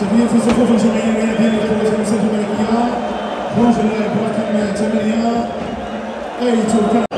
Je viens ce fait